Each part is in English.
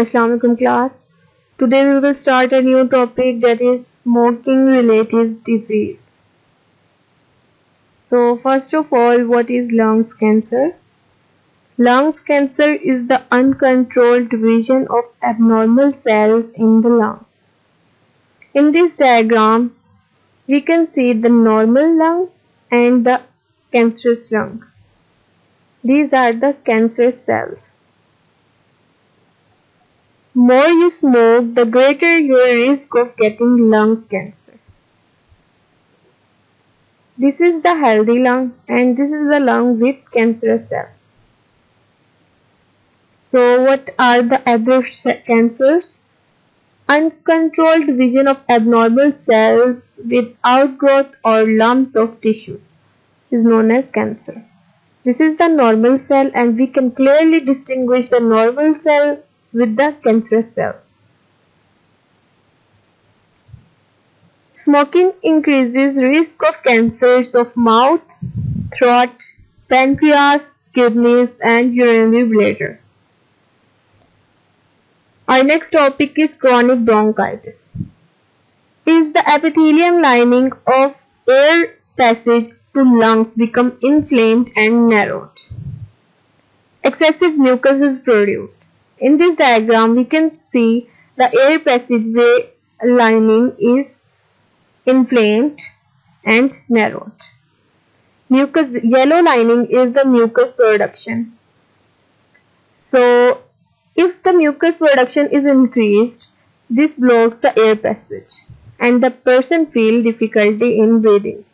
Assalamualaikum class. Today we will start a new topic that is smoking related disease. So first of all what is lungs cancer? Lungs cancer is the uncontrolled division of abnormal cells in the lungs. In this diagram we can see the normal lung and the cancerous lung. These are the cancerous cells more you smoke, the greater your risk of getting lung cancer. This is the healthy lung and this is the lung with cancerous cells. So what are the other cancers? Uncontrolled division of abnormal cells with outgrowth or lumps of tissues is known as cancer. This is the normal cell and we can clearly distinguish the normal cell with the cancerous cell. Smoking increases risk of cancers of mouth, throat, pancreas, kidneys and urinary bladder. Our next topic is chronic bronchitis. Is the epithelium lining of air passage to lungs become inflamed and narrowed. Excessive mucus is produced. In this diagram, we can see the air passageway lining is inflamed and narrowed. Mucus, yellow lining is the mucus production. So, if the mucus production is increased, this blocks the air passage and the person feel difficulty in breathing.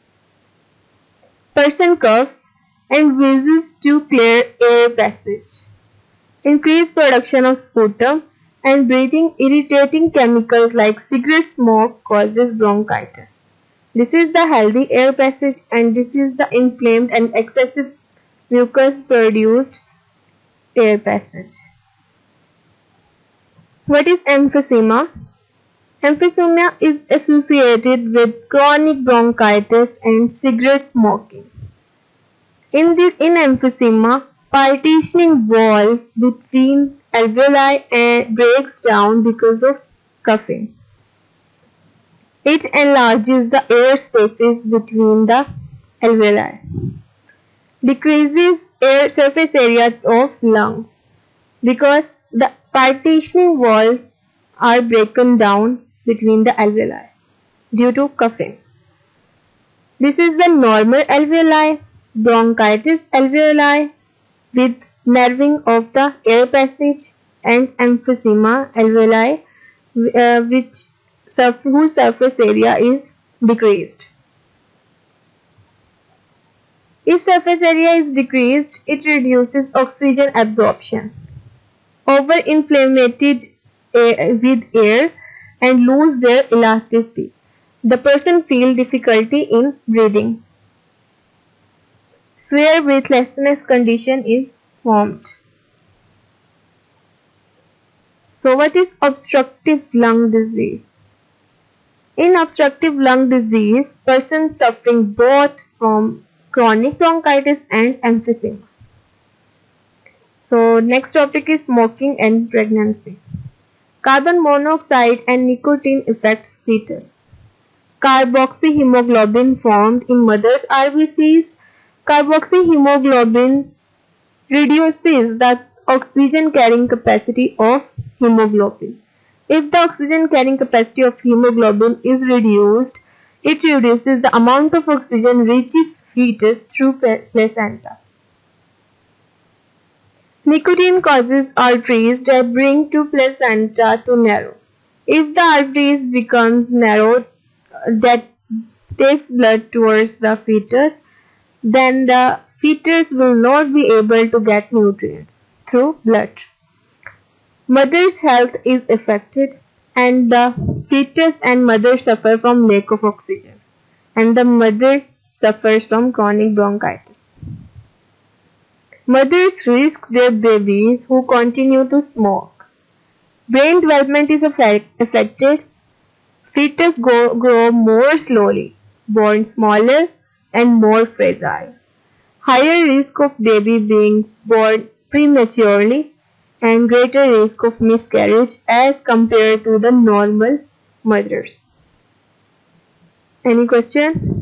Person coughs and wheezes to clear air passage increased production of sputum, and breathing irritating chemicals like cigarette smoke causes bronchitis. This is the healthy air passage and this is the inflamed and excessive mucus produced air passage. What is emphysema? Emphysema is associated with chronic bronchitis and cigarette smoking. In, the, in emphysema, Partitioning walls between alveoli breaks down because of coughing. It enlarges the air spaces between the alveoli. Decreases air surface area of lungs because the partitioning walls are broken down between the alveoli due to coughing. This is the normal alveoli, bronchitis alveoli, with narrowing of the air passage and emphysema alveoli uh, which surf whose surface area is decreased. If surface area is decreased, it reduces oxygen absorption. Over-inflamed with air and lose their elasticity. The person feel difficulty in breathing. Severe breathlessness condition is formed. So what is obstructive lung disease? In obstructive lung disease, person suffering both from chronic bronchitis and emphysema. So next topic is smoking and pregnancy. Carbon monoxide and nicotine affects fetus. Carboxyhemoglobin formed in mother's RBCs Carboxyhemoglobin reduces the oxygen carrying capacity of hemoglobin. If the oxygen carrying capacity of hemoglobin is reduced, it reduces the amount of oxygen reaches fetus through placenta. Nicotine causes arteries that bring to placenta to narrow. If the arteries becomes narrowed, uh, that takes blood towards the fetus, then the fetus will not be able to get nutrients through blood. Mother's health is affected and the fetus and mother suffer from lack of oxygen and the mother suffers from chronic bronchitis. Mothers risk their babies who continue to smoke. Brain development is affected. Fetus grow more slowly, born smaller and more fragile. Higher risk of baby being born prematurely and greater risk of miscarriage as compared to the normal mothers. Any question?